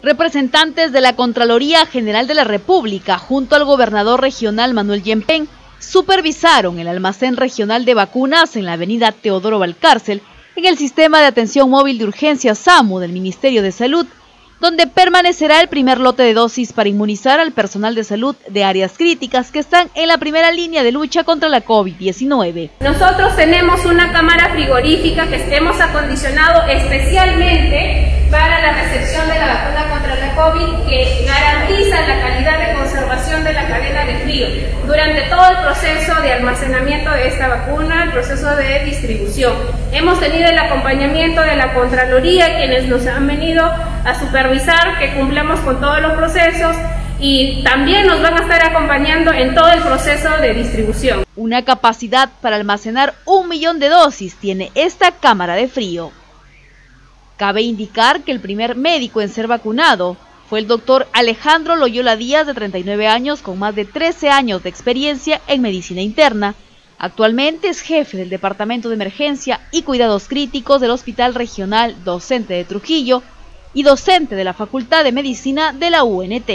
Representantes de la Contraloría General de la República, junto al gobernador regional Manuel Yempén, supervisaron el almacén regional de vacunas en la avenida Teodoro Valcárcel, en el sistema de atención móvil de urgencia SAMU del Ministerio de Salud, donde permanecerá el primer lote de dosis para inmunizar al personal de salud de áreas críticas que están en la primera línea de lucha contra la COVID-19. Nosotros tenemos una cámara frigorífica que hemos acondicionado especialmente para la recepción de la vacuna COVID que garantiza la calidad de conservación de la cadena de frío durante todo el proceso de almacenamiento de esta vacuna, el proceso de distribución. Hemos tenido el acompañamiento de la Contraloría, quienes nos han venido a supervisar que cumplamos con todos los procesos y también nos van a estar acompañando en todo el proceso de distribución. Una capacidad para almacenar un millón de dosis tiene esta cámara de frío. Cabe indicar que el primer médico en ser vacunado fue el doctor Alejandro Loyola Díaz, de 39 años, con más de 13 años de experiencia en medicina interna. Actualmente es jefe del Departamento de Emergencia y Cuidados Críticos del Hospital Regional Docente de Trujillo y docente de la Facultad de Medicina de la UNT.